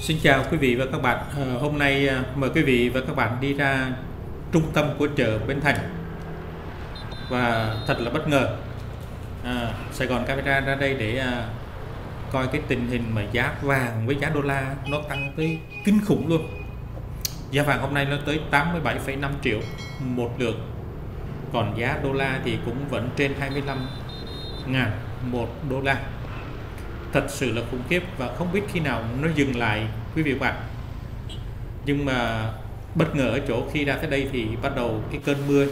Xin chào quý vị và các bạn. À, hôm nay à, mời quý vị và các bạn đi ra trung tâm của chợ Bến Thành và thật là bất ngờ. À, Sài Gòn Camera ra đây để à, coi cái tình hình mà giá vàng với giá đô la nó tăng tới kinh khủng luôn. Giá vàng hôm nay nó tới 87,5 triệu một lượng. Còn giá đô la thì cũng vẫn trên 25 ngàn một đô la thật sự là khủng khiếp và không biết khi nào nó dừng lại quý vị và bạn. Nhưng mà bất ngờ ở chỗ khi ra tới đây thì bắt đầu cái cơn mưa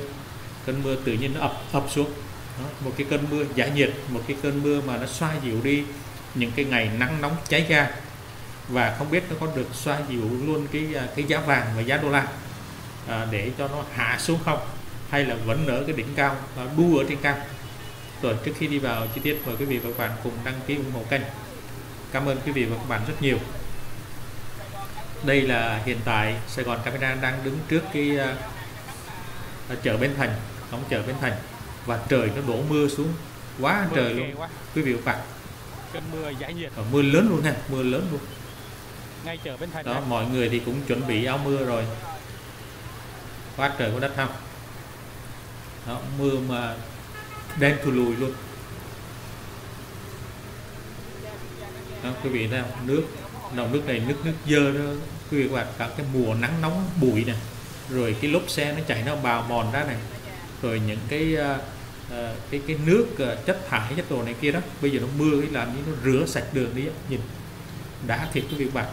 cơn mưa tự nhiên nó ập ập xuống. Đó, một cái cơn mưa giải nhiệt một cái cơn mưa mà nó xoa dịu đi những cái ngày nắng nóng cháy ga. Và không biết nó có được xoa dịu luôn cái à, cái giá vàng và giá đô la à, để cho nó hạ xuống không? Hay là vẫn ở cái đỉnh cao à, đu ở trên cao? Rồi trước khi đi vào chi tiết mời quý vị và các bạn cùng đăng ký ủng hộ kênh. Cảm ơn quý vị và các bạn rất nhiều. Đây là hiện tại Sài Gòn Camera đang đứng trước cái uh, chợ Bến Thành đóng chợ Bến Thành. Và trời nó đổ mưa xuống. Quá mưa trời luôn. quá. quý vị và các bạn. Cơn mưa giải nhiệt. Và mưa lớn luôn nha mưa lớn luôn. Ngay chợ Bến Thành đó này. mọi người thì cũng chuẩn bị áo mưa rồi. Quá trời có đất không? Đó mưa mà đen thù lùi luôn. Đó, quý vị thấy không? Nước nồng nước này nước nước dơ đó. Quý vị các bạn cả cái mùa nắng nóng bụi này rồi cái lốp xe nó chạy nó bào mòn ra này rồi những cái uh, cái cái nước uh, chất thải chất đồ này kia đó bây giờ nó mưa cái làm như nó rửa sạch đường đi nhìn đã thiệt quý vị bạn.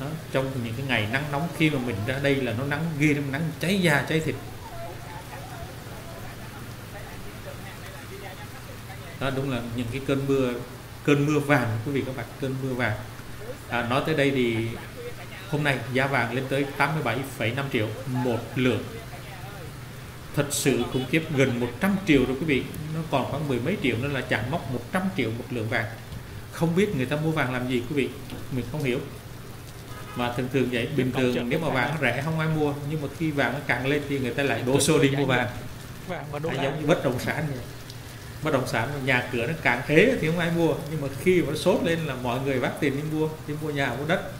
Đó, trong những cái ngày nắng nóng khi mà mình ra đây là nó nắng ghê nắng cháy da cháy thịt. Đó đúng là những cái cơn mưa cơn mưa vàng quý vị các bạn cơn mưa vàng. À, nói tới đây thì hôm nay giá vàng lên tới 87,5 triệu một lượng. Thật sự khủng khiếp gần 100 triệu rồi quý vị. Nó còn khoảng mười mấy triệu nữa là chạm mốc 100 triệu một lượng vàng. Không biết người ta mua vàng làm gì quý vị. Mình không hiểu. Mà thường thường vậy bình thường nếu mà vàng nó rẻ không ai mua. Nhưng mà khi vàng nó càng lên thì người ta lại đổ xô đi mua vàng. Vàng và đô giống như bất động sản vậy bất động sản nhà cửa nó càng thế thì không ai mua. Nhưng mà khi mà nó sốt lên là mọi người vác tiền đi mua đi mua nhà mua đất.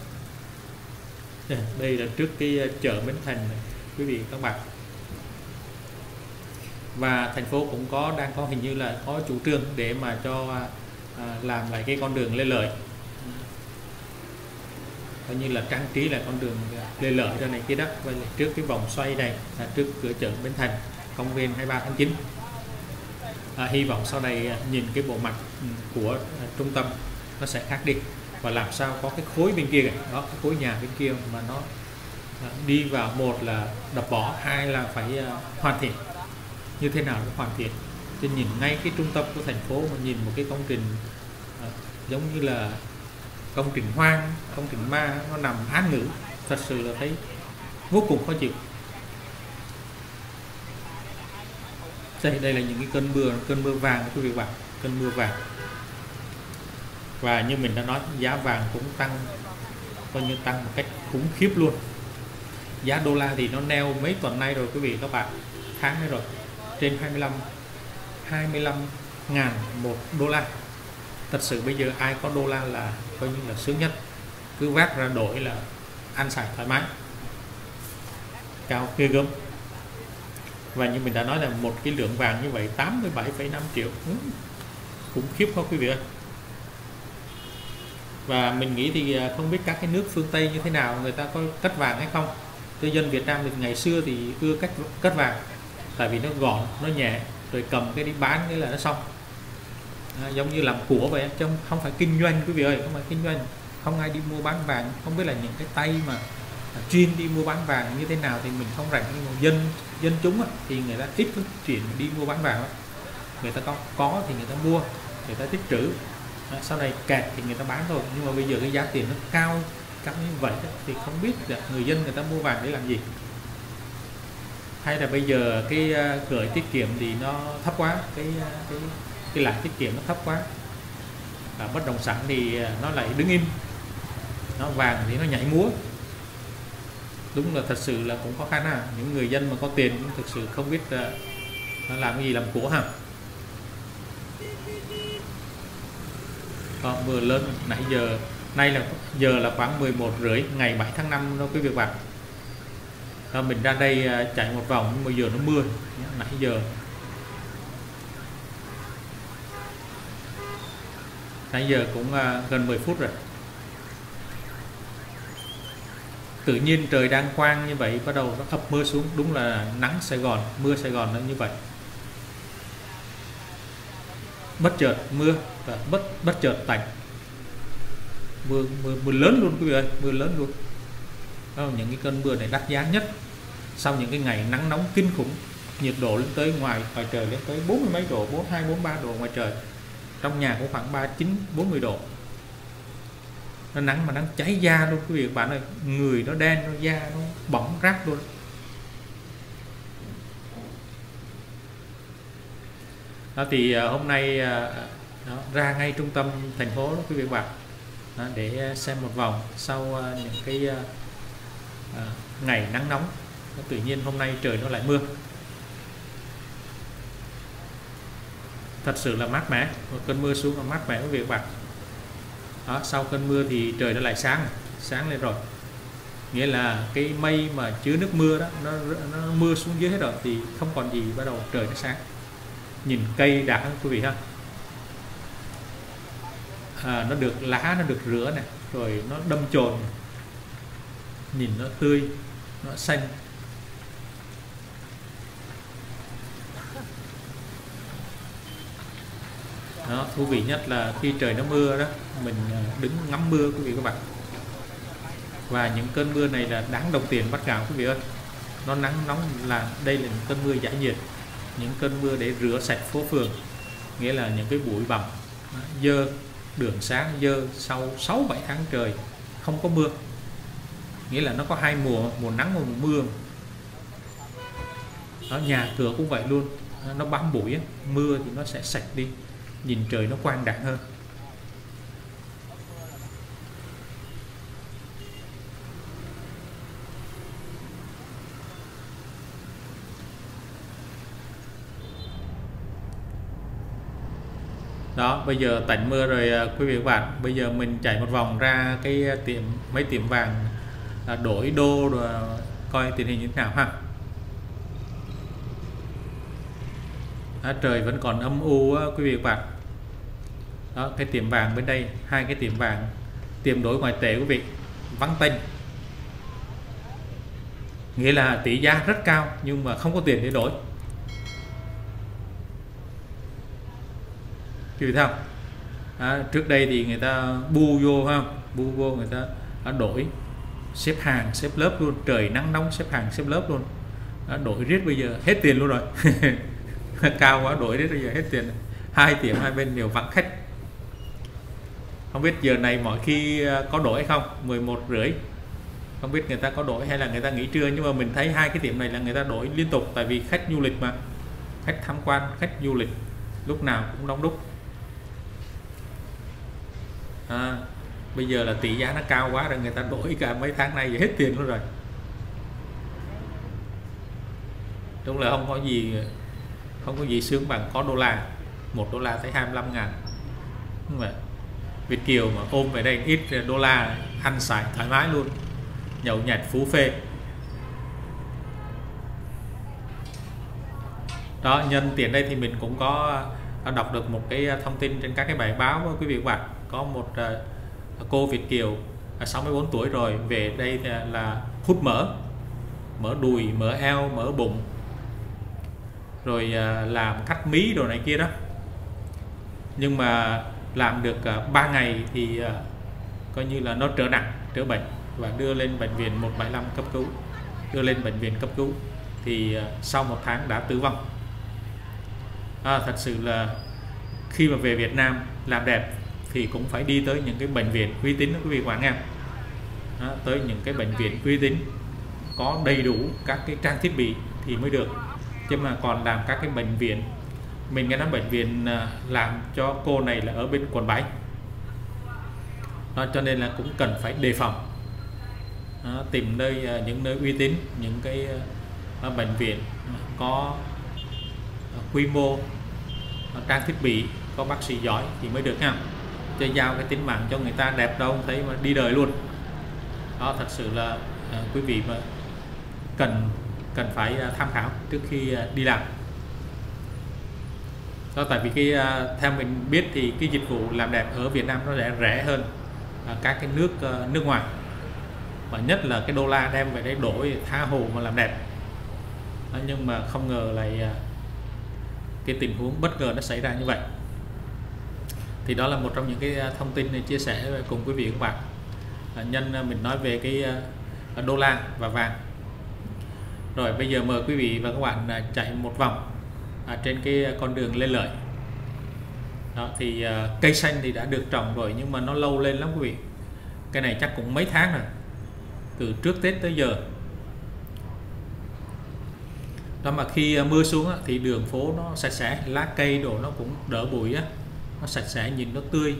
Đây là trước cái ờ, chợ Bến Thành này, quý vị các bạn. Và thành phố cũng có đang có hình như là có chủ trương để mà cho à, à làm lại cái con đường Lê Lợi. Coi như là trang trí lại con đường à, Lê Lợi ra này kia đó. Và trước cái vòng xoay này là trước cửa chợ Bến Thành công viên 23 tháng 9 à, hy vọng sau này à, nhìn cái bộ mặt ừ, của à, trung tâm nó sẽ khác đi và làm sao có cái khối bên kia này đó cái khối nhà bên kia mà nó à, đi vào một là đập bỏ hai là phải hoàn thiện. Như thế nào để hoàn thiện? Thì nhìn ngay cái trung tâm của thành phố mà nhìn một cái công trình giống như là công trình hoang công trình ma nó nằm án ngữ. Thật sự là thấy vô cùng khó chịu. Đây đây là những cái cơn mưa cơn mưa vàng quý vị bạn cơn mưa vàng. Và như mình đã nói, giá vàng cũng tăng, coi như tăng một cách khủng khiếp luôn. Giá đô la thì nó neo mấy tuần nay rồi, quý vị các bạn. Tháng nay rồi, trên 25 25 ngàn một đô la. Thật sự bây giờ ai có đô la là coi như là sướng nhất. Cứ vác ra đổi là ăn sạch thoải mái. Cao ghê gớm và như mình đã nói là một cái lượng vàng như vậy 87,5 triệu. Ừ, khủng khiếp không quý vị ơi. Và mình nghĩ thì à, không biết các cái nước phương Tây như thế nào người ta có cất vàng hay không. Tư dân Việt Nam thì ngày xưa thì ưa cắt cất vàng tại vì nó gọn nó nhẹ rồi cầm cái đi bán cái là nó xong. À, giống như làm của vậy chứ không phải kinh doanh quý vị ơi không phải kinh doanh. Không ai đi mua bán vàng không biết là những cái tay mà chuyên đi mua bán vàng như thế nào thì mình không rành nhưng mà dân dân chúng á, thì người ta ít có chuyện đi mua bán vàng đó. người ta có có thì người ta mua người ta tích trữ. À, sau này kẹt thì người ta bán thôi. Nhưng mà bây giờ cái giá tiền nó cao cao như vậy đó, thì không biết là người dân người ta mua vàng để làm gì. Hay là bây giờ cái uh, gửi tiết kiệm thì nó thấp quá cái uh, cái cái lãi tiết kiệm nó thấp quá. Và bất động sản thì à, nó lại đứng im. Nó vàng thì nó nhảy múa đúng là thật sự là cũng khó khăn ha. Những người dân mà có tiền cũng thực sự không biết uh, làm cái gì làm của ha. Còn mưa lớn nãy giờ nay là giờ là khoảng 11 rưỡi ngày 7 tháng 5 đó quý vị bạn. À, mình ra đây ờ, chạy một vòng nhưng mà giờ nó mưa nãy giờ. Nãy giờ cũng gần 10 phút rồi. Tự nhiên trời đang quang như vậy bắt đầu nó ập mưa xuống. Đúng là nắng Sài Gòn mưa Sài Gòn nó như vậy. Bất chợt mưa và bất bất chợt tạnh. Mưa mưa mưa lớn luôn quý vị ơi mưa lớn luôn. Đó, những cái cơn mưa này đắt giá nhất. Sau những cái ngày nắng nóng kinh khủng nhiệt độ lên tới ngoài ngoài trời lên tới bốn mươi mấy độ bốn hai bốn ba độ ngoài trời. Trong nhà cũng khoảng ba chín bốn mươi độ nó nắng mà nắng cháy da luôn quý vị các bạn ơi. Người nó đen nó da nó bỏng rát luôn. Đó thì à, hôm nay à, đó, ra ngay trung tâm thành phố đó quý vị các bạn. Đó, để à, xem một vòng sau những cái à, ngày nắng nóng. Đó, tự nhiên hôm nay trời nó lại mưa. Thật sự là mát mẻ. Một cơn mưa xuống là mát mẻ quý vị các bạn đó, sau cơn mưa thì trời nó lại sáng sáng lên rồi. Nghĩa là cái mây mà chứa nước mưa đó nó, nó mưa xuống dưới hết rồi thì không còn gì bắt đầu trời nó sáng. Nhìn cây đã quý vị ha. À, nó được lá nó được rửa này rồi nó đâm chồn nhìn nó tươi nó xanh. Đó, thú vị nhất là khi trời nó mưa đó, mình à, đứng ngắm mưa, quý vị các bạn. Và những cơn mưa này là đáng đồng tiền bắt gạo, quý vị ơi. Nó nắng nóng là đây là những cơn mưa giải nhiệt, những cơn mưa để rửa sạch phố phường, nghĩa là những cái bụi bặm dơ đường sáng, dơ sau 6 7 tháng trời không có mưa. Nghĩa là nó có hai mùa mùa nắng và mùa mưa. Đó, nhà cửa cũng vậy luôn. Nó bám bụi mưa thì nó sẽ sạch đi nhìn trời nó quang đạt hơn. Đó bây giờ tạnh mưa rồi à, quý vị các bạn. Bây giờ mình chạy một vòng ra cái à, tiệm mấy tiệm vàng à, đổi đô rồi coi tình hình như thế nào ha. À, trời vẫn còn âm u á, quý vị các bạn đó cái tiệm vàng bên đây hai cái tiệm vàng tiệm đổi ngoại tệ quý vị vắng tênh nghĩa là tỷ giá rất cao nhưng mà không có tiền để đổi. Quý vị thấy không? À, trước đây thì người ta bu vô ha bu vô người ta đã đổi xếp hàng xếp lớp luôn. Trời nắng nóng xếp hàng xếp lớp luôn. Đã đổi riết bây giờ hết tiền luôn rồi. Cao quá đổi riết bây giờ hết tiền. Hai tiệm hai bên đều vắng khách không biết giờ này mọi khi ờ, có đổi hay không? 11 rưỡi. Không biết người ta có đổi hay là người ta nghỉ trưa nhưng mà mình thấy hai cái tiệm này là người ta đổi liên tục tại vì khách du lịch mà. Khách tham quan khách du lịch lúc nào cũng đông đúc. À, bây giờ là tỷ giá nó cao quá rồi người ta đổi cả mấy tháng nay hết tiền luôn rồi. Đúng là không có gì không có gì sướng bằng có đô la. Một đô la tới 25 ngàn. Đúng vậy Việt Kiều mà ôm về đây ít đô la ăn xài thoải mái luôn. Nhậu nhẹt phú phê. Đó, nhân tiện đây thì mình cũng có đọc được một cái thông tin trên các cái bài báo. Quý vị các bạn, có một ờ, cô Việt Kiều à, 64 tuổi rồi, về đây là hút mỡ. Mỡ đùi, mỡ eo, mỡ bụng. Rồi à, làm cắt mí đồ này kia đó. Nhưng mà làm được ờ, 3 ngày thì ờ, coi như là nó trở nặng trở bệnh và đưa lên bệnh viện 175 cấp cứu. Đưa lên bệnh viện cấp cứu thì ờ, sau một tháng đã tử vong. À, thật sự là khi mà về Việt Nam làm đẹp thì cũng phải đi tới những cái bệnh viện uy tín đó quý vị các bạn nghe tới những cái bệnh viện uy tín có đầy đủ các cái trang thiết bị thì mới được. Chứ mà còn làm các cái bệnh viện mình nghe nói bệnh viện à, làm cho cô này là ở bên quận 7 đó, cho nên là cũng cần phải đề phòng. Đó, tìm nơi à, những nơi uy tín những cái à, bệnh viện có quy mô trang thiết bị có bác sĩ giỏi thì mới được ha. Cho giao cái tính mạng cho người ta đẹp đâu thấy mà đi đời luôn. Đó thật sự là quý vị mà cần cần phải tham khảo trước khi đi làm đó tại vì cái à, theo mình biết thì cái dịch vụ làm đẹp ở Việt Nam nó sẽ rẻ hơn à, các cái nước ờ, nước ngoài. Và nhất là cái đô la đem về đây đổi tha hồ mà làm đẹp. Đó, nhưng mà không ngờ lại à, cái tình huống bất ngờ nó xảy ra như vậy. Thì đó là một trong những cái thông tin để chia sẻ cùng quý vị các bạn. À, nhân mình nói về cái đô la và vàng. Rồi bây giờ mời quý vị và các bạn chạy một vòng à, trên cái con đường lên lợi. Đó thì à, cây xanh thì đã được trồng rồi nhưng mà nó lâu lên lắm quý vị. Cái này chắc cũng mấy tháng rồi từ trước Tết tới giờ. Đó mà khi à, mưa xuống á, thì đường phố nó sạch sẽ lá cây đồ nó cũng đỡ bụi á nó sạch sẽ nhìn nó tươi.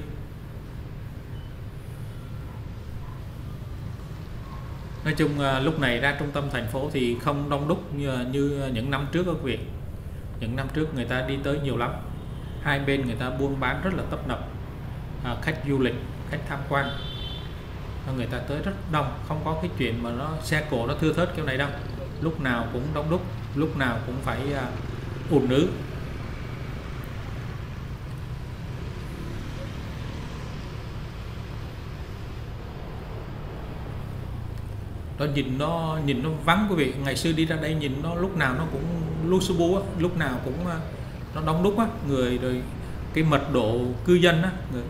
Nói chung à, lúc này ra trung tâm thành phố thì không đông đúc như, như những năm trước các quý vị những năm trước người ta đi tới nhiều lắm. Hai bên người ta buôn bán rất là tấp nập. À, khách du lịch khách tham quan. Người ta tới rất đông không có cái chuyện mà nó xe cổ nó thưa thớt kiểu này đâu. Lúc nào cũng đông đúc lúc nào cũng phải à, ùn ứ. Đó nhìn nó nhìn nó vắng quý vị. Ngày xưa đi ra đây nhìn nó lúc nào nó cũng Lusubu á lúc nào cũng ờ, nó đông đúc á người rồi cái mật độ cư dân á người,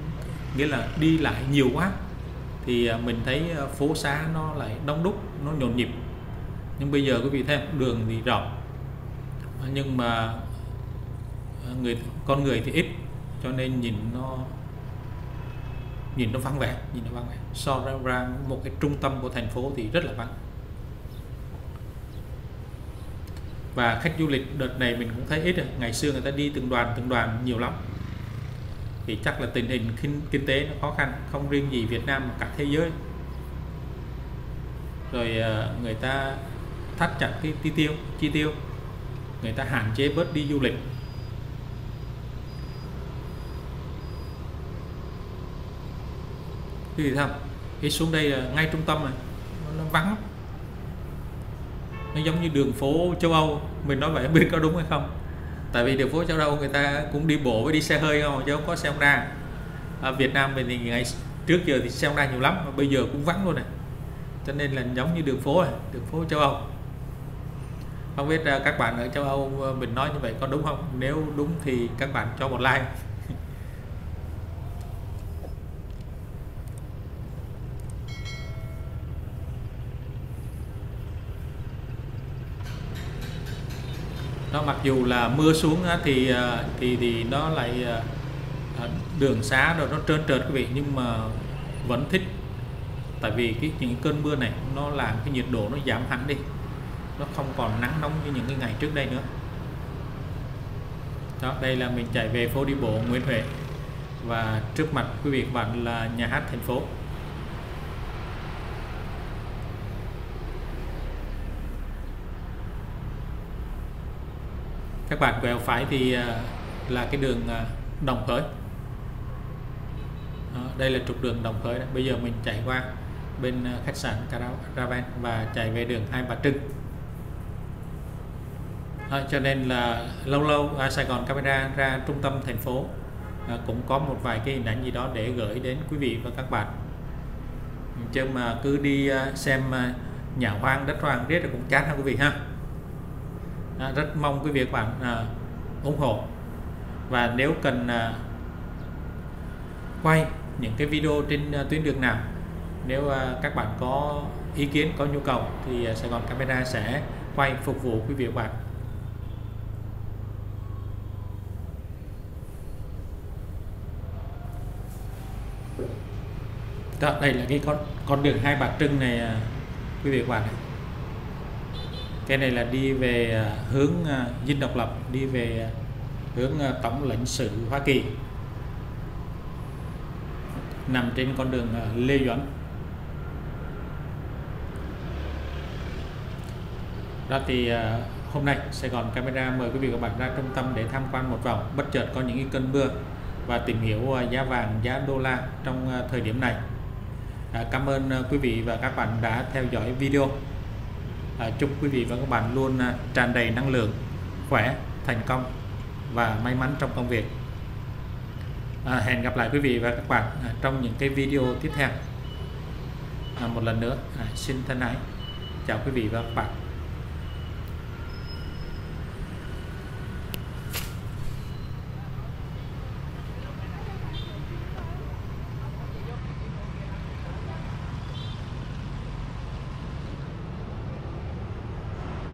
nghĩa là đi lại nhiều quá thì ờ, mình thấy ờ, phố xá nó lại đông đúc nó nhộn nhịp. Nhưng bây giờ quý vị thấy đường thì rộng nhưng mà người con người thì ít cho nên nhìn nó nhìn nó vắng vẻ nhìn nó vắng vẻ. So ra, ra một cái trung tâm của thành phố thì rất là vắng. Và khách du lịch đợt này mình cũng thấy ít rồi. Ngày xưa người ta đi từng đoàn từng đoàn nhiều lắm. Thì chắc là tình hình kinh, kinh tế nó khó khăn không riêng gì Việt Nam mà cả thế giới. Rồi ờ, người ta thắt chặt cái chi tiêu chi tiêu. Người ta hạn chế bớt đi du lịch. Cái gì không? Cái xuống đây là ngay trung tâm này nó vắng lắm nó giống như đường phố châu Âu. Mình nói vậy biết có đúng hay không. Tại vì đường phố châu Âu người ta cũng đi bộ với đi xe hơi không chứ không có xe Honda. Ở Việt Nam mình thì ngày trước giờ thì xe Honda nhiều lắm, mà bây giờ cũng vắng luôn này. Cho nên là giống như đường phố này đường phố châu Âu. Không biết à, các bạn ở châu Âu à, mình nói như vậy có đúng không? Nếu đúng thì các bạn cho một like. Nó mặc dù là mưa xuống thì ờ, thì thì nó lại ờ, ờ, đường xá rồi nó trơn trượt quý vị, nhưng mà vẫn thích. Tại vì cái, những cơn mưa này nó làm cái nhiệt độ nó giảm hẳn đi. Nó không còn nắng nóng như những cái ngày trước đây nữa. Đó, đây là mình chạy về phố đi bộ Nguyễn Huệ. Và trước mặt quý vị và bạn là nhà hát thành phố. Các bạn quẹo phải thì ờ, là cái đường ờ, Đồng Khởi. Đó, đây là trục đường Đồng Khởi bây giờ mình chạy qua bên ờ, khách sạn Caravan và chạy về đường Hai Bà Trưng. À, cho nên là lâu lâu à, Sài Gòn Camera ra trung tâm thành phố à, cũng có một vài cái hình ảnh gì đó để gửi đến quý vị và các bạn. Chứ mà cứ đi xem nhà hoang đất hoang riết là cũng chán ha quý vị ha à, rất mong quý vị các bạn à, ủng hộ và nếu cần à, quay những cái video trên à, tuyến đường nào nếu à, các bạn có ý kiến có nhu cầu thì à, Sài Gòn Camera sẽ quay phục vụ quý vị và các bạn đó đây là cái con con đường hai bạc trưng này à, quý vị và các bạn này cái này là đi về à, hướng à, dinh độc lập, đi về à, hướng tổng lãnh sự Hoa Kỳ. Nằm trên con đường Lê Duẩn. Đó thì hôm nay Sài Gòn Camera mời quý vị và các bạn ra trung tâm để tham quan một vòng, bất chợt có những cơn mưa và tìm hiểu giá vàng, giá đô la trong thời điểm này. Cảm ơn quý vị và các bạn đã theo dõi video à, chúc quý vị và các bạn luôn à, tràn đầy năng lượng khỏe thành công và may mắn trong công việc. À, hẹn gặp lại quý vị và các bạn à, trong những cái video tiếp theo. À, một lần nữa à, xin thân ái chào quý vị và các bạn.